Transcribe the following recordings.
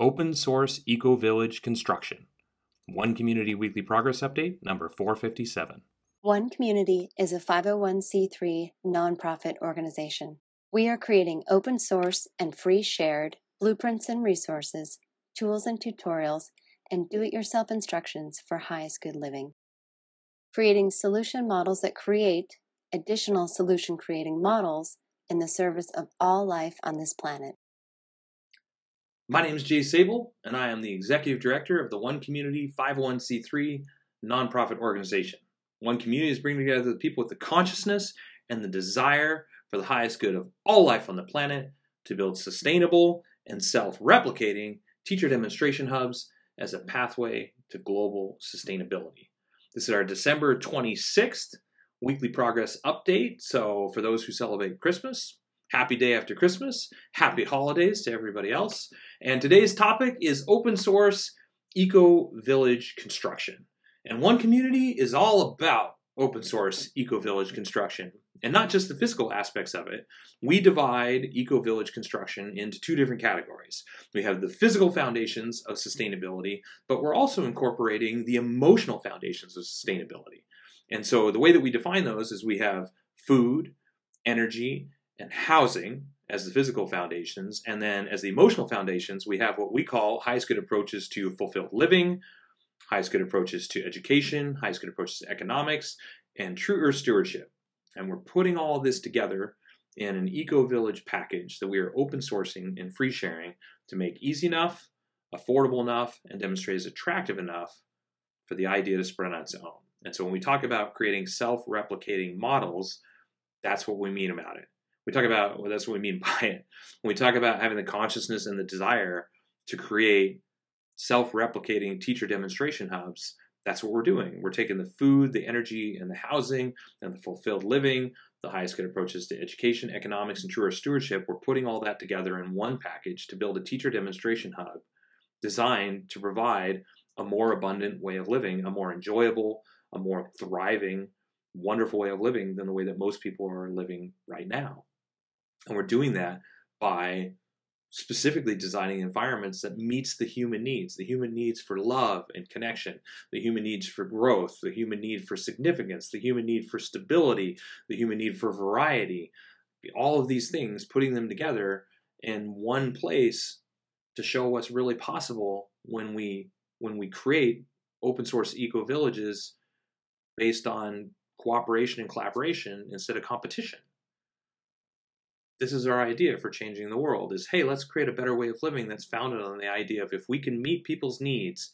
Open Source Eco Village Construction. One Community Weekly Progress Update, number 457. One Community is a 501c3 nonprofit organization. We are creating open source and free shared blueprints and resources, tools and tutorials, and do it yourself instructions for highest good living. Creating solution models that create additional solution creating models in the service of all life on this planet. My name is Jay Sable, and I am the Executive Director of the One Community 501c3 nonprofit organization. One Community is bringing together the people with the consciousness and the desire for the highest good of all life on the planet to build sustainable and self replicating teacher demonstration hubs as a pathway to global sustainability. This is our December 26th weekly progress update. So, for those who celebrate Christmas, happy day after Christmas, happy holidays to everybody else. And today's topic is open source eco village construction. And One Community is all about open source eco village construction and not just the physical aspects of it. We divide eco village construction into two different categories. We have the physical foundations of sustainability, but we're also incorporating the emotional foundations of sustainability. And so the way that we define those is we have food, energy, and housing as the physical foundations. And then as the emotional foundations, we have what we call highest good approaches to fulfilled living, highest good approaches to education, highest good approaches to economics, and true earth stewardship. And we're putting all of this together in an eco village package that we are open sourcing and free sharing to make easy enough, affordable enough, and demonstrate as attractive enough for the idea to spread on its own. And so when we talk about creating self replicating models, that's what we mean about it we talk about well, that's what we mean by it. When we talk about having the consciousness and the desire to create self-replicating teacher demonstration hubs, that's what we're doing. We're taking the food, the energy, and the housing, and the fulfilled living, the highest good approaches to education, economics, and truer stewardship. We're putting all that together in one package to build a teacher demonstration hub designed to provide a more abundant way of living, a more enjoyable, a more thriving, wonderful way of living than the way that most people are living right now. And we're doing that by specifically designing environments that meets the human needs the human needs for love and connection the human needs for growth the human need for significance the human need for stability the human need for variety. All of these things putting them together in one place to show what's really possible when we when we create open source eco villages based on cooperation and collaboration instead of competition this is our idea for changing the world is hey let's create a better way of living that's founded on the idea of if we can meet people's needs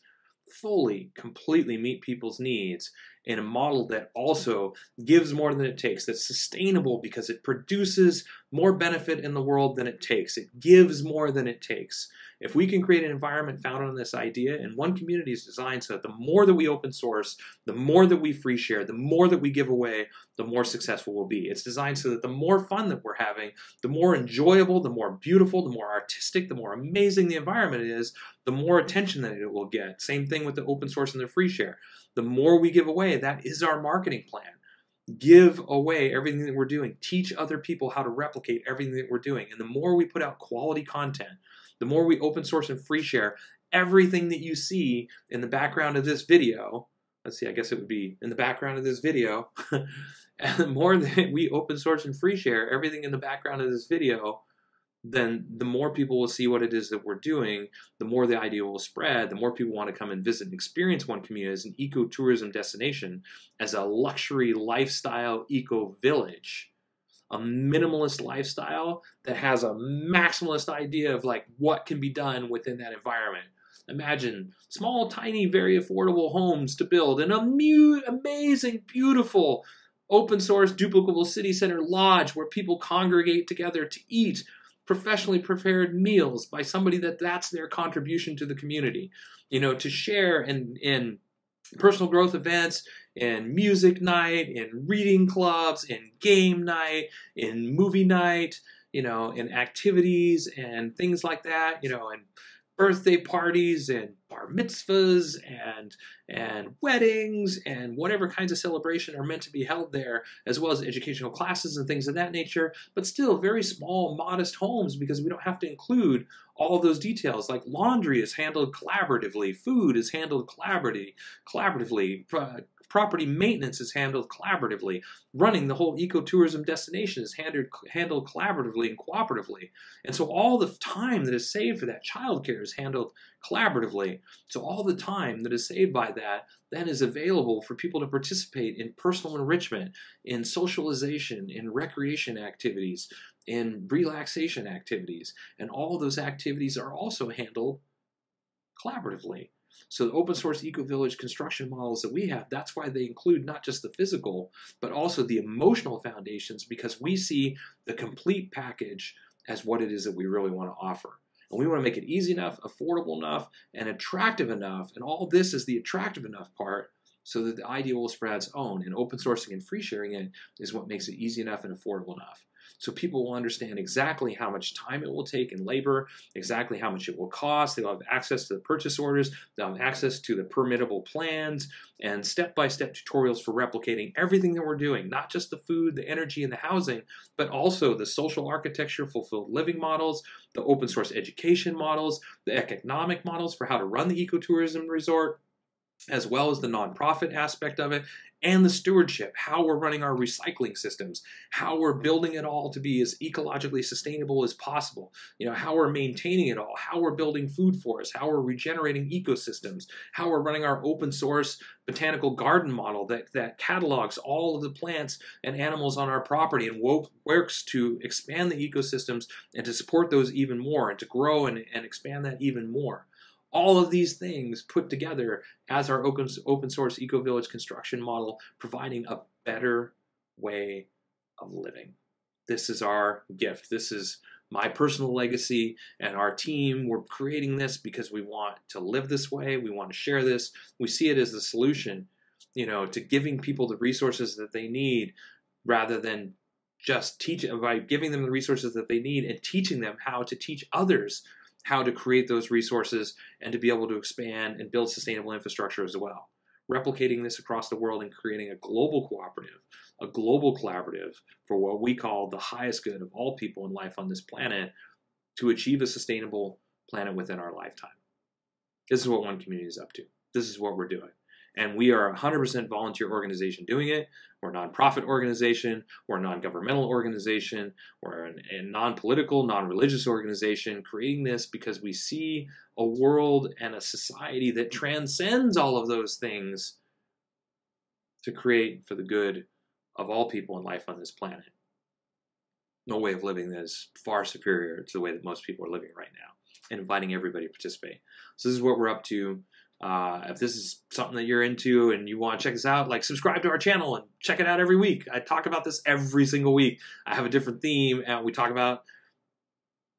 fully completely meet people's needs in a model that also gives more than it takes that's sustainable because it produces more benefit in the world than it takes it gives more than it takes if we can create an environment founded on this idea, and one community is designed so that the more that we open source, the more that we free share, the more that we give away, the more successful we'll be. It's designed so that the more fun that we're having, the more enjoyable, the more beautiful, the more artistic, the more amazing the environment is, the more attention that it will get. Same thing with the open source and the free share. The more we give away, that is our marketing plan. Give away everything that we're doing. Teach other people how to replicate everything that we're doing. And the more we put out quality content the more we open source and free share, everything that you see in the background of this video, let's see, I guess it would be in the background of this video, and the more that we open source and free share everything in the background of this video, then the more people will see what it is that we're doing, the more the idea will spread, the more people want to come and visit and experience One Community as an ecotourism destination, as a luxury lifestyle eco village a minimalist lifestyle that has a maximalist idea of like what can be done within that environment. Imagine small, tiny, very affordable homes to build an amazing, beautiful, open source, duplicable city center lodge where people congregate together to eat professionally prepared meals by somebody that that's their contribution to the community. You know, to share in in personal growth events in music night, in reading clubs, in game night, in movie night, you know, in activities and things like that, you know, and birthday parties and bar mitzvahs and and weddings and whatever kinds of celebration are meant to be held there, as well as educational classes and things of that nature, but still very small, modest homes because we don't have to include all those details. Like laundry is handled collaboratively, food is handled collaboratively, collaboratively, property maintenance is handled collaboratively. Running the whole ecotourism destination is handled, handled collaboratively and cooperatively. And so all the time that is saved for that childcare is handled collaboratively. So all the time that is saved by that then is available for people to participate in personal enrichment, in socialization, in recreation activities, in relaxation activities. And all those activities are also handled collaboratively. So the open source eco-village construction models that we have, that's why they include not just the physical, but also the emotional foundations because we see the complete package as what it is that we really want to offer. And we want to make it easy enough, affordable enough, and attractive enough. And all this is the attractive enough part so that the idea will spread its own. And open sourcing and free sharing it is what makes it easy enough and affordable enough so people will understand exactly how much time it will take in labor, exactly how much it will cost. They'll have access to the purchase orders, they'll have access to the permittable plans, and step by step tutorials for replicating everything that we're doing, not just the food, the energy, and the housing, but also the social architecture, fulfilled living models, the open source education models, the economic models for how to run the ecotourism resort as well as the nonprofit aspect of it, and the stewardship, how we're running our recycling systems, how we're building it all to be as ecologically sustainable as possible, you know, how we're maintaining it all, how we're building food forests, how we're regenerating ecosystems, how we're running our open source botanical garden model that, that catalogs all of the plants and animals on our property and works to expand the ecosystems and to support those even more and to grow and, and expand that even more all of these things put together as our open, open source eco village construction model, providing a better way of living. This is our gift. This is my personal legacy and our team. We're creating this because we want to live this way. We want to share this. We see it as the solution, you know, to giving people the resources that they need rather than just teach by giving them the resources that they need and teaching them how to teach others how to create those resources and to be able to expand and build sustainable infrastructure as well. Replicating this across the world and creating a global cooperative, a global collaborative for what we call the highest good of all people in life on this planet to achieve a sustainable planet within our lifetime. This is what One Community is up to. This is what we're doing. And we are a 100% volunteer organization doing it. We're a nonprofit organization. We're a non-governmental organization. We're an, a non-political, non-religious organization creating this because we see a world and a society that transcends all of those things to create for the good of all people in life on this planet. No way of living that is far superior to the way that most people are living right now and inviting everybody to participate. So this is what we're up to. Uh, if this is something that you're into and you want to check this out, like subscribe to our channel and check it out every week. I talk about this every single week. I have a different theme and we talk about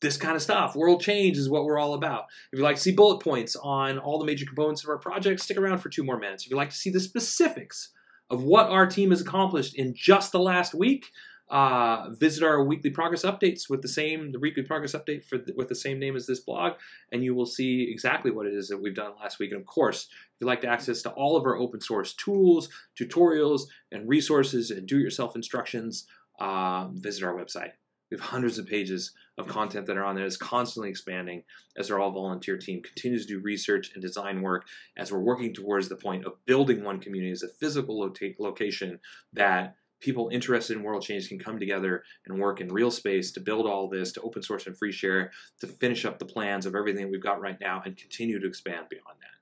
this kind of stuff. World change is what we're all about. If you'd like to see bullet points on all the major components of our project, stick around for two more minutes. If you'd like to see the specifics of what our team has accomplished in just the last week, uh, visit our weekly progress updates with the same the weekly progress update for the, with the same name as this blog, and you will see exactly what it is that we've done last week. And of course, if you'd like to access to all of our open source tools, tutorials, and resources and do-it-yourself instructions, uh, visit our website. We have hundreds of pages of content that are on there. It's constantly expanding as our all volunteer team continues to do research and design work as we're working towards the point of building one community as a physical location that people interested in world change can come together and work in real space to build all this, to open source and free share, to finish up the plans of everything we've got right now and continue to expand beyond that.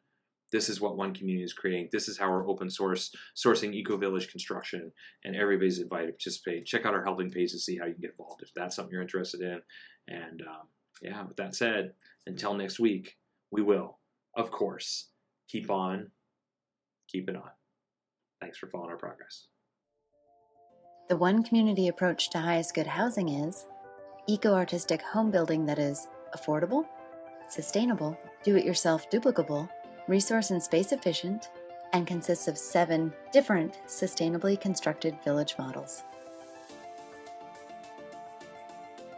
This is what one community is creating. This is how we're open source sourcing eco village construction, and everybody's invited to participate. Check out our helping page to see how you can get involved if that's something you're interested in. And um, yeah, with that said, until next week, we will, of course, keep on keeping on. Thanks for following our progress. The one community approach to highest good housing is eco artistic home building that is affordable, sustainable, do it yourself duplicable, resource and space efficient, and consists of seven different sustainably constructed village models.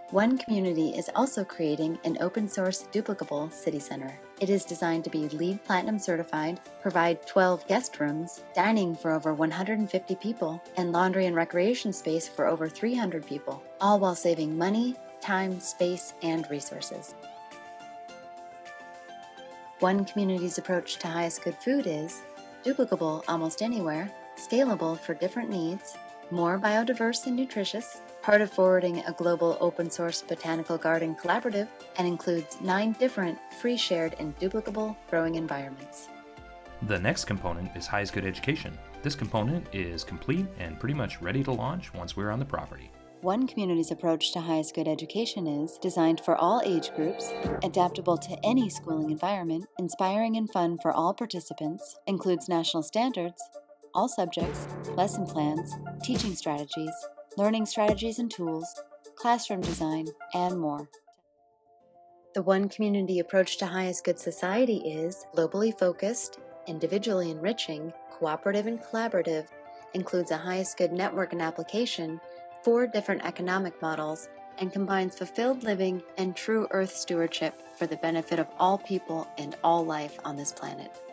One Community is also creating an open source duplicable city center. It is designed to be LEED Platinum certified, provide 12 guest rooms, dining for over 150 people, and laundry and recreation space for over 300 people, all while saving money, time, space, and resources. One community's approach to highest good food is duplicable almost anywhere, scalable for different needs, more biodiverse and nutritious, part of forwarding a global open source botanical garden collaborative, and includes nine different free shared and duplicable growing environments. The next component is Highest Good Education. This component is complete and pretty much ready to launch once we're on the property. One Community's approach to highest good education is designed for all age groups, adaptable to any schooling environment, inspiring and fun for all participants, includes national standards, all subjects, lesson plans, teaching strategies, learning strategies and tools, classroom design, and more. The One Community approach to highest good society is globally focused, individually enriching, cooperative and collaborative, includes a highest good network and application, four different economic models, and combines fulfilled living and true earth stewardship for the benefit of all people and all life on this planet.